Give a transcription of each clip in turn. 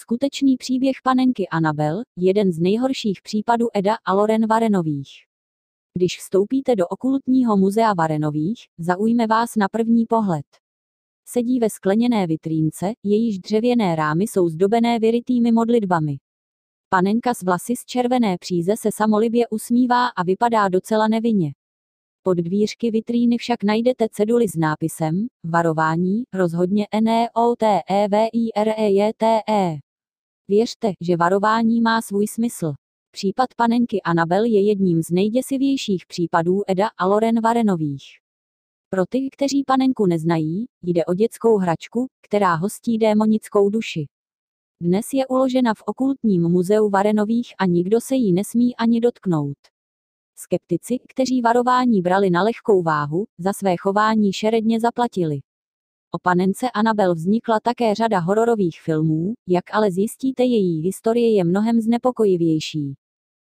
Skutečný příběh panenky Anabel, jeden z nejhorších případů Eda a Loren Varenových. Když vstoupíte do okultního muzea Varenových, zaujme vás na první pohled. Sedí ve skleněné vitrínce, jejíž dřevěné rámy jsou zdobené vyrytými modlitbami. Panenka s vlasy z červené příze se samolibě usmívá a vypadá docela nevinně. Pod dvířky vitríny však najdete ceduly s nápisem Varování, rozhodně NEOTEVIREJTE. Věřte, že varování má svůj smysl. Případ panenky Anabel je jedním z nejděsivějších případů Eda a Loren Varenových. Pro ty, kteří panenku neznají, jde o dětskou hračku, která hostí démonickou duši. Dnes je uložena v okultním muzeu Varenových a nikdo se jí nesmí ani dotknout. Skeptici, kteří varování brali na lehkou váhu, za své chování šeredně zaplatili. O panence Anabel vznikla také řada hororových filmů, jak ale zjistíte její historie je mnohem znepokojivější.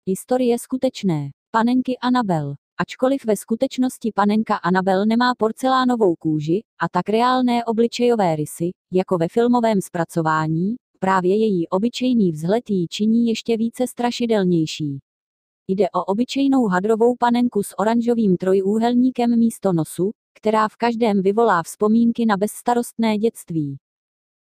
Historie skutečné. Panenky Anabel. Ačkoliv ve skutečnosti panenka Anabel nemá porcelánovou kůži, a tak reálné obličejové rysy, jako ve filmovém zpracování, právě její obyčejný vzhled jí činí ještě více strašidelnější. Jde o obyčejnou hadrovou panenku s oranžovým trojúhelníkem místo nosu, která v každém vyvolá vzpomínky na bezstarostné dětství.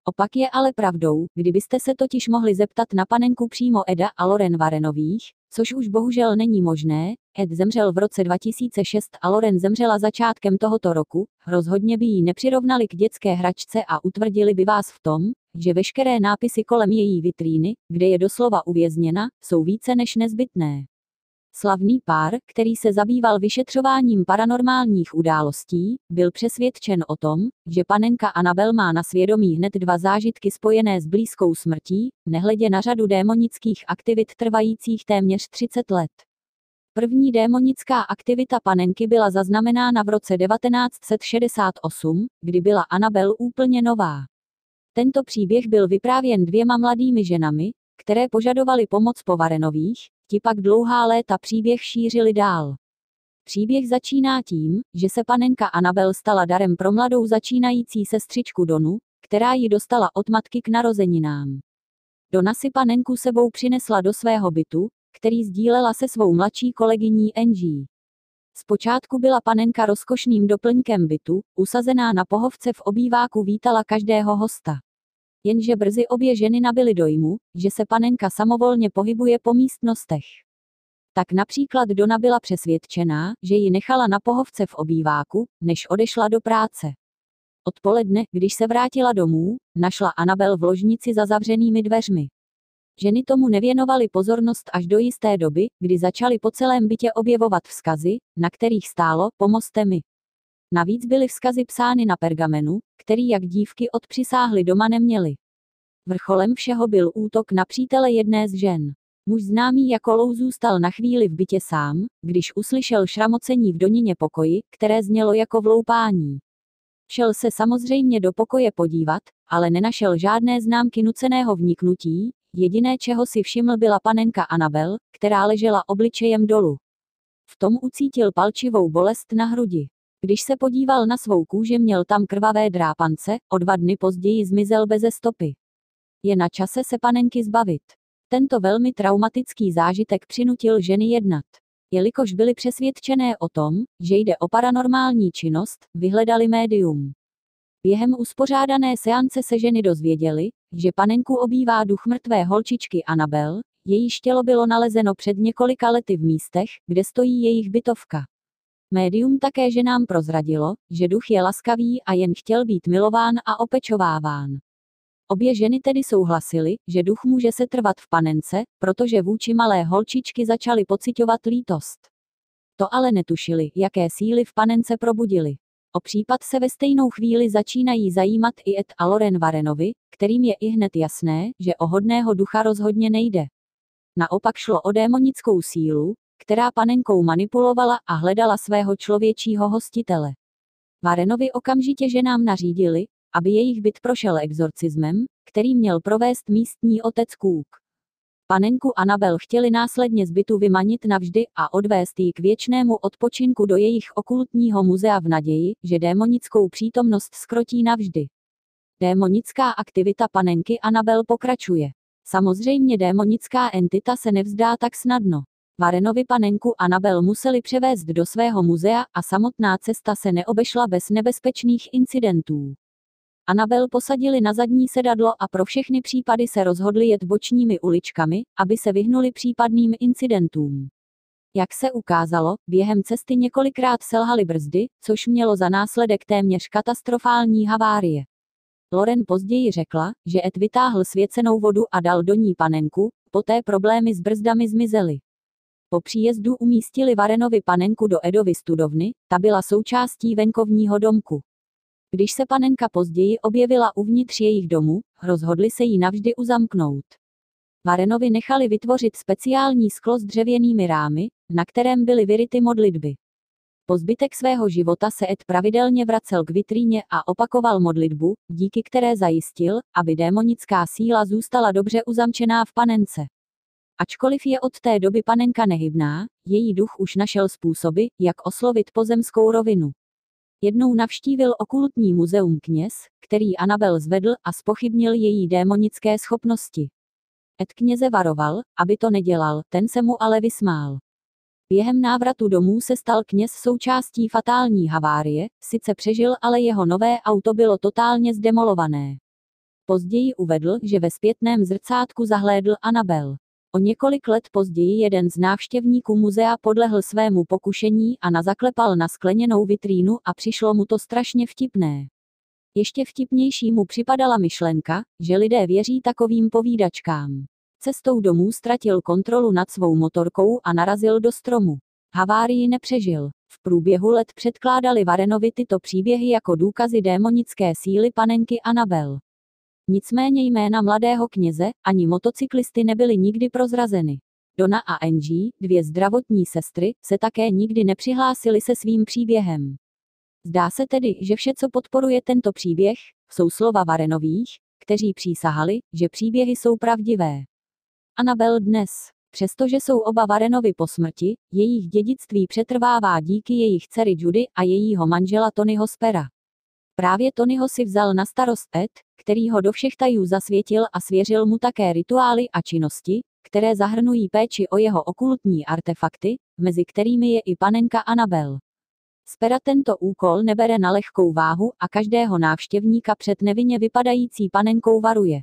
Opak je ale pravdou, kdybyste se totiž mohli zeptat na panenku přímo Eda a Loren Varenových, což už bohužel není možné, Ed zemřel v roce 2006 a Loren zemřela začátkem tohoto roku, rozhodně by ji nepřirovnali k dětské hračce a utvrdili by vás v tom, že veškeré nápisy kolem její vitríny, kde je doslova uvězněna, jsou více než nezbytné. Slavný pár, který se zabýval vyšetřováním paranormálních událostí, byl přesvědčen o tom, že panenka Anabel má na svědomí hned dva zážitky spojené s blízkou smrtí, nehledě na řadu démonických aktivit trvajících téměř 30 let. První démonická aktivita panenky byla zaznamenána v roce 1968, kdy byla Anabel úplně nová. Tento příběh byl vyprávěn dvěma mladými ženami, které požadovaly pomoc po Varenových, ti pak dlouhá léta příběh šířili dál. Příběh začíná tím, že se panenka Anabel stala darem pro mladou začínající sestřičku Donu, která ji dostala od matky k narozeninám. Dona si panenku sebou přinesla do svého bytu, který sdílela se svou mladší kolegyní Angie. Zpočátku byla panenka rozkošným doplňkem bytu, usazená na pohovce v obýváku vítala každého hosta. Jenže brzy obě ženy nabily dojmu, že se panenka samovolně pohybuje po místnostech. Tak například Dona byla přesvědčená, že ji nechala na pohovce v obýváku, než odešla do práce. Odpoledne, když se vrátila domů, našla Anabel v ložnici za zavřenými dveřmi. Ženy tomu nevěnovaly pozornost až do jisté doby, kdy začaly po celém bytě objevovat vzkazy, na kterých stálo Pomozte mi. Navíc byly vzkazy psány na pergamenu, který jak dívky odpřisáhly doma neměly. Vrcholem všeho byl útok na přítele jedné z žen. Muž známý jako Lou zůstal na chvíli v bytě sám, když uslyšel šramocení v donině pokoji, které znělo jako vloupání. Šel se samozřejmě do pokoje podívat, ale nenašel žádné známky nuceného vniknutí, jediné čeho si všiml byla panenka Anabel, která ležela obličejem dolů. V tom ucítil palčivou bolest na hrudi. Když se podíval na svou kůži, měl tam krvavé drápance, o dva dny později zmizel beze stopy. Je na čase se panenky zbavit. Tento velmi traumatický zážitek přinutil ženy jednat. Jelikož byly přesvědčené o tom, že jde o paranormální činnost, vyhledali médium. Během uspořádané seance se ženy dozvěděly, že panenku obývá duch mrtvé holčičky Anabel, jejíž tělo bylo nalezeno před několika lety v místech, kde stojí jejich bytovka. Médium také ženám prozradilo, že duch je laskavý a jen chtěl být milován a opečováván. Obě ženy tedy souhlasily, že duch může se trvat v panence, protože vůči malé holčičky začaly pocitovat lítost. To ale netušili, jaké síly v panence probudili. O případ se ve stejnou chvíli začínají zajímat i Ed a Loren Varenovi, kterým je i hned jasné, že o hodného ducha rozhodně nejde. Naopak šlo o démonickou sílu, která panenkou manipulovala a hledala svého člověčího hostitele. Varenovi okamžitě ženám nařídili, aby jejich byt prošel exorcismem, který měl provést místní otec Kůk. Panenku Anabel chtěli následně z bytu vymanit navždy a odvést ji k věčnému odpočinku do jejich okultního muzea v naději, že démonickou přítomnost skrotí navždy. Démonická aktivita panenky Anabel pokračuje. Samozřejmě démonická entita se nevzdá tak snadno. Varenovi panenku Anabel museli převést do svého muzea a samotná cesta se neobešla bez nebezpečných incidentů. Anabel posadili na zadní sedadlo a pro všechny případy se rozhodli jet bočními uličkami, aby se vyhnuli případným incidentům. Jak se ukázalo, během cesty několikrát selhaly brzdy, což mělo za následek téměř katastrofální havárie. Loren později řekla, že Ed vytáhl svěcenou vodu a dal do ní panenku, poté problémy s brzdami zmizely. Po příjezdu umístili Varenovi panenku do Edovy studovny, ta byla součástí venkovního domku. Když se panenka později objevila uvnitř jejich domu, rozhodli se jí navždy uzamknout. Varenovi nechali vytvořit speciální sklo s dřevěnými rámy, na kterém byly vyryty modlitby. Po zbytek svého života se Ed pravidelně vracel k vitríně a opakoval modlitbu, díky které zajistil, aby démonická síla zůstala dobře uzamčená v panence. Ačkoliv je od té doby panenka nehybná, její duch už našel způsoby, jak oslovit pozemskou rovinu. Jednou navštívil okultní muzeum kněz, který Anabel zvedl a spochybnil její démonické schopnosti. Ed kněze varoval, aby to nedělal, ten se mu ale vysmál. Během návratu domů se stal kněz součástí fatální havárie, sice přežil, ale jeho nové auto bylo totálně zdemolované. Později uvedl, že ve zpětném zrcátku zahlédl Anabel. O několik let později jeden z návštěvníků muzea podlehl svému pokušení a nazaklepal na skleněnou vitrínu a přišlo mu to strašně vtipné. Ještě vtipnější mu připadala myšlenka, že lidé věří takovým povídačkám. Cestou domů ztratil kontrolu nad svou motorkou a narazil do stromu. Havárii nepřežil. V průběhu let předkládali Varenovi tyto příběhy jako důkazy démonické síly panenky Anabel. Nicméně jména mladého kněze ani motocyklisty nebyly nikdy prozrazeny. Dona a Angie, dvě zdravotní sestry, se také nikdy nepřihlásili se svým příběhem. Zdá se tedy, že vše, co podporuje tento příběh, jsou slova Varenových, kteří přísahali, že příběhy jsou pravdivé. Anabel dnes, přestože jsou oba Varenovi po smrti, jejich dědictví přetrvává díky jejich dcery Judy a jejího manžela Tonyho Spera. Právě Tonyho si vzal na starost Ed, který ho do všech tajů zasvětil a svěřil mu také rituály a činnosti, které zahrnují péči o jeho okultní artefakty, mezi kterými je i panenka Anabel. Spera tento úkol nebere na lehkou váhu a každého návštěvníka před nevinně vypadající panenkou varuje.